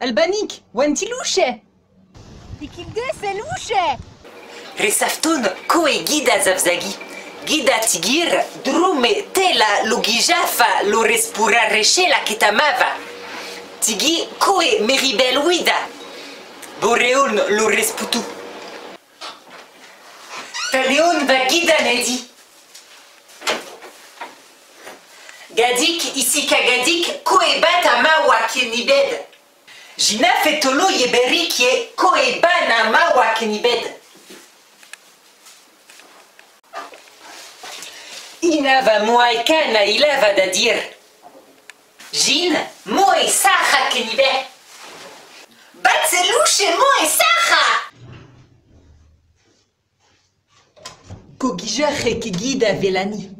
Albanik, wantiluche. Tikilde seluche. Resaftun koe gida zavzagi. Gida tigir drume tela logijafa lo respura reshela kitamava. Tigi koe meribel wida. Boreun lo resputu. Taleon va gida nedi. Gadik isi kagadik koe bata mawa kenibed. Jina fetolo yeberik ye koe bana mawa kenibed. Inava moai kana ilava da dir. Jin moe sacha kenibe. Batseluche moe sacha. Kogija gida velani.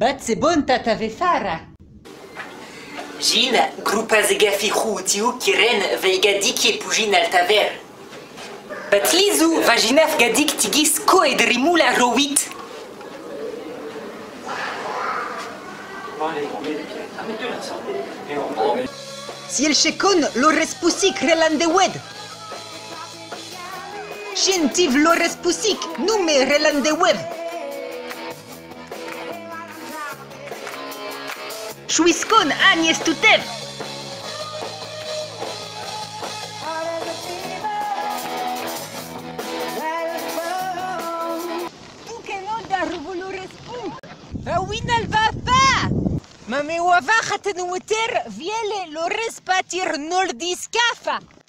Bat c'est bon tata vefara. Jin grupa zegafi tiu kiren veigadik ye pujin altaver. Batlizu vaginaf gadik tigis ko edrimula rowit. Si el shekon lo relande wed. Shintiv lo respusik nume relande Chouiskon Agnès Toutev وين البابا مامي en وتر فيالي لوريس باتير nol diskafa.